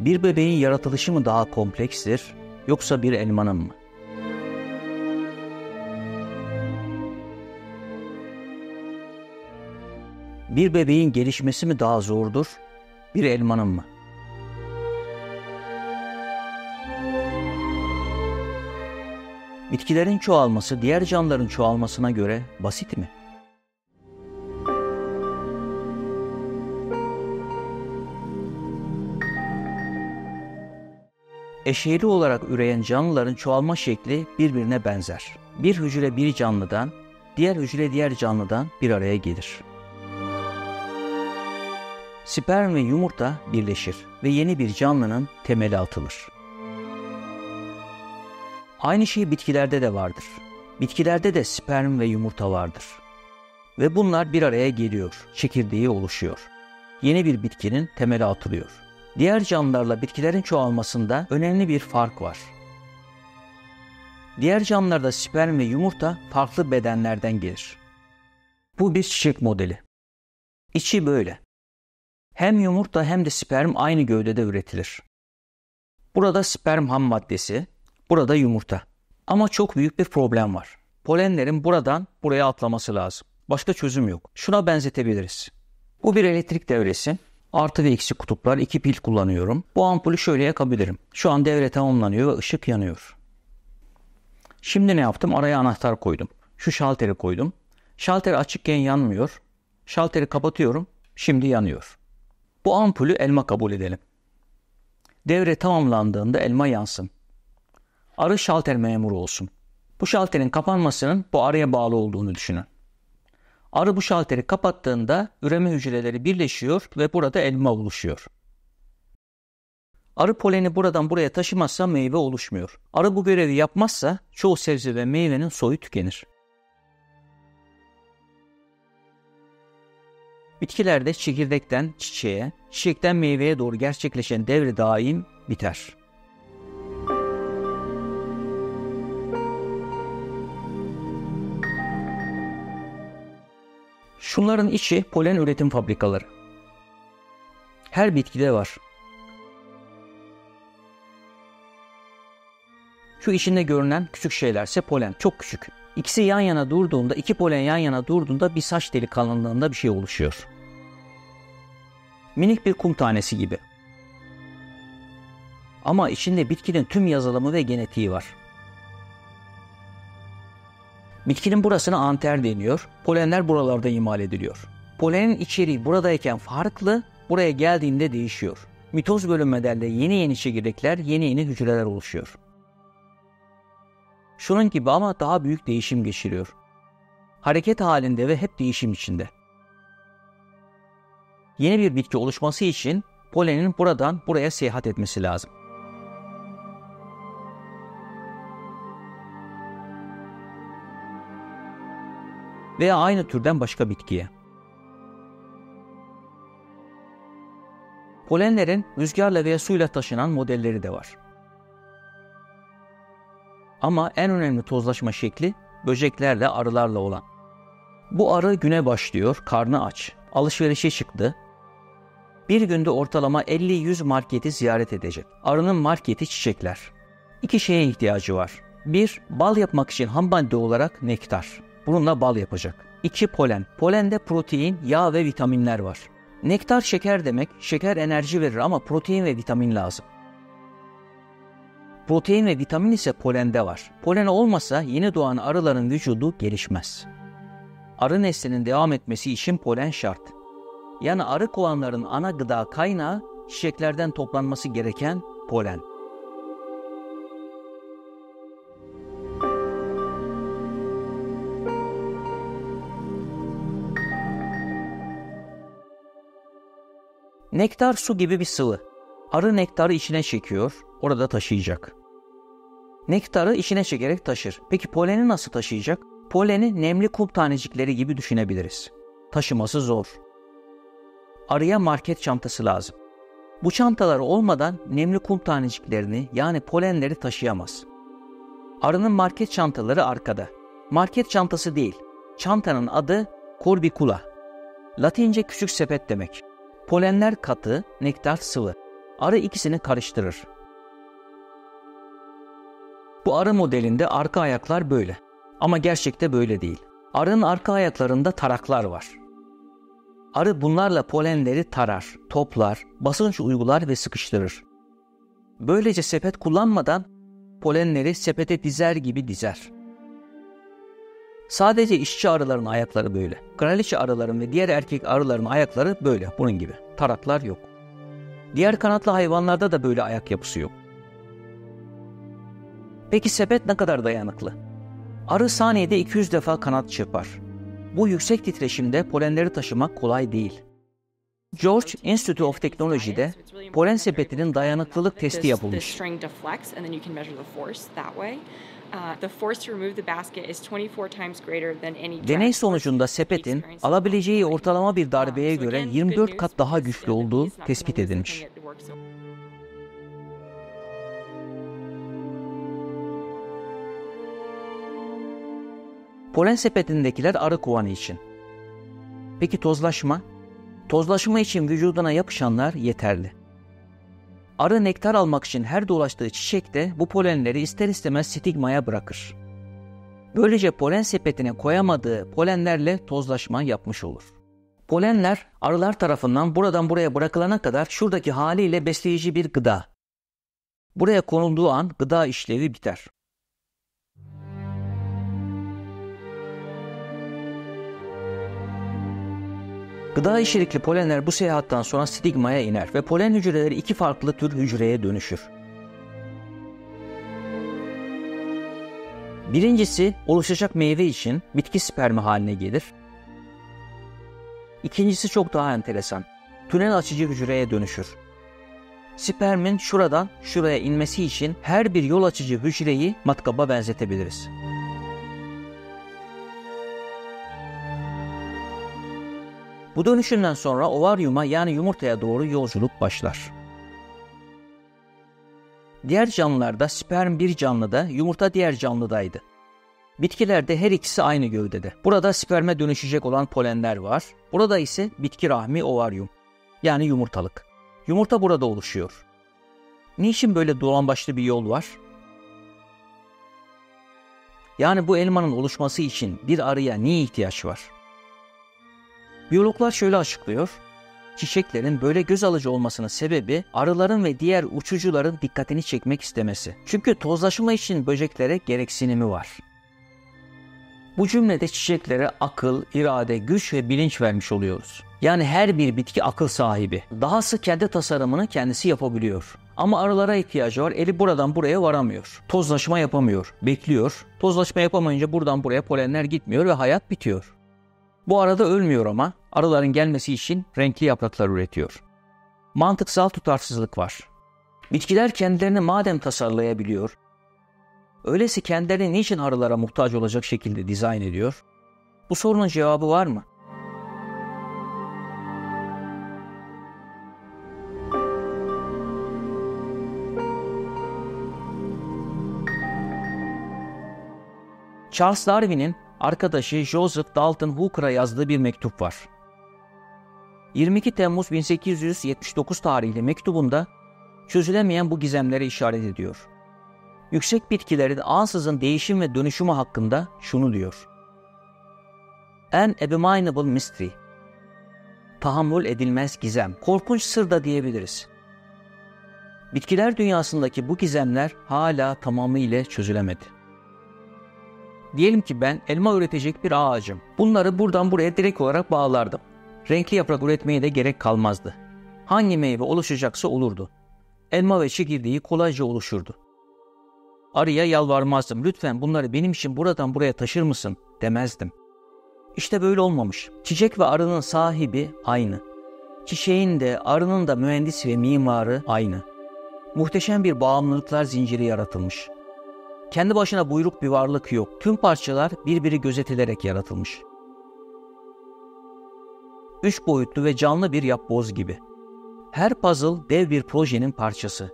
Bir bebeğin yaratılışı mı daha komplekstir yoksa bir elmanın mı? Bir bebeğin gelişmesi mi daha zordur, bir elmanın mı? Bitkilerin çoğalması diğer canlıların çoğalmasına göre basit mi? Eşeğli olarak üreyen canlıların çoğalma şekli birbirine benzer. Bir hücre bir canlıdan, diğer hücre diğer canlıdan bir araya gelir. Sperm ve yumurta birleşir ve yeni bir canlının temeli atılır. Aynı şey bitkilerde de vardır. Bitkilerde de sperm ve yumurta vardır. Ve bunlar bir araya geliyor, çekirdeği oluşuyor. Yeni bir bitkinin temeli atılıyor. Diğer canlılarla bitkilerin çoğalmasında önemli bir fark var. Diğer canlılarda sperm ve yumurta farklı bedenlerden gelir. Bu bir çiçek modeli. İçi böyle. Hem yumurta hem de sperm aynı gövdede üretilir. Burada sperm ham maddesi, burada yumurta. Ama çok büyük bir problem var. Polenlerin buradan buraya atlaması lazım. Başka çözüm yok. Şuna benzetebiliriz. Bu bir elektrik devresi. Artı ve eksi kutuplar iki pil kullanıyorum. Bu ampulü şöyle yakabilirim. Şu an devre tamamlanıyor ve ışık yanıyor. Şimdi ne yaptım? Araya anahtar koydum. Şu şalteri koydum. Şalter açıkken yanmıyor. Şalteri kapatıyorum. Şimdi yanıyor. Bu ampulü elma kabul edelim. Devre tamamlandığında elma yansın. Arı şalter memuru olsun. Bu şalterin kapanmasının bu araya bağlı olduğunu düşünün. Arı bu şalteri kapattığında üreme hücreleri birleşiyor ve burada elma oluşuyor. Arı poleni buradan buraya taşımazsa meyve oluşmuyor. Arı bu görevi yapmazsa çoğu sebze ve meyvenin soyu tükenir. Bitkilerde çekirdekten çiçeğe, çiçekten meyveye doğru gerçekleşen devre daim biter. Şunların içi polen üretim fabrikaları. Her bitkide var. Şu içinde görünen küçük şeylerse polen. Çok küçük. İkisi yan yana durduğunda, iki polen yan yana durduğunda bir saç teli kalınlığında bir şey oluşuyor. Minik bir kum tanesi gibi. Ama içinde bitkinin tüm yazılımı ve genetiği var. Bitkinin burasına anter deniyor. Polenler buralarda imal ediliyor. Polenin içeriği buradayken farklı, buraya geldiğinde değişiyor. Mitoz bölünmelerle yeni yeni çekirdekler, yeni yeni hücreler oluşuyor. Şunun gibi ama daha büyük değişim geçiriyor. Hareket halinde ve hep değişim içinde. Yeni bir bitki oluşması için polenin buradan buraya seyahat etmesi lazım. Veya aynı türden başka bitkiye. Polenlerin rüzgarla veya suyla taşınan modelleri de var. Ama en önemli tozlaşma şekli böceklerle arılarla olan. Bu arı güne başlıyor, karnı aç. Alışverişe çıktı. Bir günde ortalama 50-100 marketi ziyaret edecek. Arının marketi çiçekler. İki şeye ihtiyacı var. Bir, bal yapmak için ham olarak nektar. Bununla bal yapacak. 2. Polen. Polende protein, yağ ve vitaminler var. Nektar şeker demek. Şeker enerji verir ama protein ve vitamin lazım. Protein ve vitamin ise polende var. Polen olmasa yeni doğan arıların vücudu gelişmez. Arı neslinin devam etmesi için polen şart. Yani arı kovanların ana gıda kaynağı çiçeklerden toplanması gereken polen. Nektar su gibi bir sıvı. Arı nektarı içine çekiyor, orada taşıyacak. Nektarı içine çekerek taşır. Peki poleni nasıl taşıyacak? Poleni nemli kum tanecikleri gibi düşünebiliriz. Taşıması zor. Arıya market çantası lazım. Bu çantalar olmadan nemli kum taneciklerini yani polenleri taşıyamaz. Arının market çantaları arkada. Market çantası değil. Çantanın adı corbicula. Latince küçük sepet demek. Polenler katı, nektar sıvı. Arı ikisini karıştırır. Bu arı modelinde arka ayaklar böyle. Ama gerçekte böyle değil. Arının arka ayaklarında taraklar var. Arı bunlarla polenleri tarar, toplar, basınç uygular ve sıkıştırır. Böylece sepet kullanmadan polenleri sepete dizer gibi dizer. Sadece işçi arıların ayakları böyle. Kraliçe arıların ve diğer erkek arıların ayakları böyle, bunun gibi. Taraklar yok. Diğer kanatlı hayvanlarda da böyle ayak yapısı yok. Peki sepet ne kadar dayanıklı? Arı saniyede 200 defa kanat çırpar. Bu yüksek titreşimde polenleri taşımak kolay değil. George Institute of Technology'de polen sepetinin dayanıklılık testi yapılmış. Deney sonucunda sepetin alabileceği ortalama bir darbeye göre 24 kat daha güçlü olduğu tespit edilmiş. Polen sepetindekiler arı kovanı için. Peki tozlaşma? Tozlaşma için vücuduna yapışanlar yeterli. Arı nektar almak için her dolaştığı çiçekte bu polenleri ister istemez stigmaya bırakır. Böylece polen sepetine koyamadığı polenlerle tozlaşma yapmış olur. Polenler arılar tarafından buradan buraya bırakılana kadar şuradaki haliyle besleyici bir gıda. Buraya konulduğu an gıda işlevi biter. Gıda içerikli polenler bu seyahatten sonra stigmaya iner ve polen hücreleri iki farklı tür hücreye dönüşür. Birincisi oluşacak meyve için bitki spermi haline gelir. İkincisi çok daha enteresan. Tünel açıcı hücreye dönüşür. Spermin şuradan şuraya inmesi için her bir yol açıcı hücreyi matkaba benzetebiliriz. Bu dönüşümden sonra ovaryuma yani yumurtaya doğru yolculuk başlar. Diğer canlılarda sperm bir canlıda, yumurta diğer canlıdaydı. Bitkilerde her ikisi aynı gövdede. Burada sperme dönüşecek olan polenler var. Burada ise bitki rahmi ovaryum. Yani yumurtalık. Yumurta burada oluşuyor. Niçin böyle dolambaçlı bir yol var? Yani bu elmanın oluşması için bir arıya niye ihtiyaç var? Biyologlar şöyle açıklıyor. Çiçeklerin böyle göz alıcı olmasının sebebi arıların ve diğer uçucuların dikkatini çekmek istemesi. Çünkü tozlaşma için böceklere gereksinimi var. Bu cümlede çiçeklere akıl, irade, güç ve bilinç vermiş oluyoruz. Yani her bir bitki akıl sahibi. Dahası kendi tasarımını kendisi yapabiliyor. Ama arılara ihtiyacı var. Eli buradan buraya varamıyor. Tozlaşma yapamıyor. Bekliyor. Tozlaşma yapamayınca buradan buraya polenler gitmiyor ve hayat bitiyor. Bu arada ölmüyor ama arıların gelmesi için renkli yapraklar üretiyor. Mantıksal tutarsızlık var. Bitkiler kendilerini madem tasarlayabiliyor, öyleyse kendilerini niçin arılara muhtaç olacak şekilde dizayn ediyor? Bu sorunun cevabı var mı? Charles Darwin'in arkadaşı Joseph Dalton Hooker'a yazdığı bir mektup var. 22 Temmuz 1879 tarihli mektubunda çözülemeyen bu gizemlere işaret ediyor. Yüksek bitkilerin ansızın değişim ve dönüşümü hakkında şunu diyor. An abominable mystery. Tahammül edilmez gizem. Korkunç sır da diyebiliriz. Bitkiler dünyasındaki bu gizemler hala tamamıyla çözülemedi. Diyelim ki ben elma üretecek bir ağacım. Bunları buradan buraya direkt olarak bağlardım. Renkli yaprak üretmeye de gerek kalmazdı. Hangi meyve oluşacaksa olurdu. Elma ve çekirdeği kolayca oluşurdu. Arıya yalvarmazdım. Lütfen bunları benim için buradan buraya taşır mısın demezdim. İşte böyle olmamış. Çiçek ve arının sahibi aynı. Çiçeğin de arının da mühendis ve mimarı aynı. Muhteşem bir bağımlılıklar zinciri yaratılmış. Kendi başına buyruk bir varlık yok. Tüm parçalar birbiri gözetilerek yaratılmış. Üç boyutlu ve canlı bir yapboz gibi. Her puzzle dev bir projenin parçası.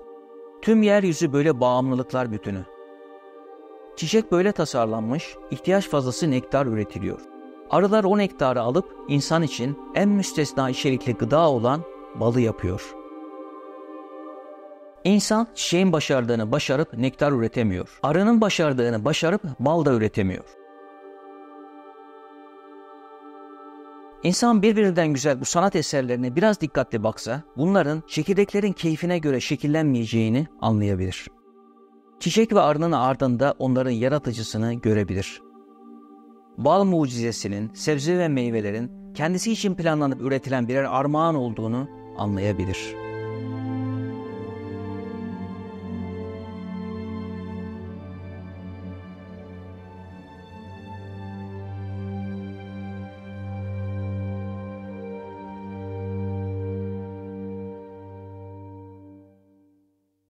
Tüm yeryüzü böyle bağımlılıklar bütünü. Çiçek böyle tasarlanmış, ihtiyaç fazlası nektar üretiliyor. Arılar o nektarı alıp insan için en müstesna içerikli gıda olan balı yapıyor. İnsan çiçeğin başardığını başarıp nektar üretemiyor. Arının başardığını başarıp bal da üretemiyor. İnsan birbirinden güzel bu sanat eserlerine biraz dikkatli baksa, bunların çekirdeklerin keyfine göre şekillenmeyeceğini anlayabilir. Çiçek ve arının ardında onların yaratıcısını görebilir. Bal mucizesinin, sebze ve meyvelerin kendisi için planlanıp üretilen birer armağan olduğunu anlayabilir.''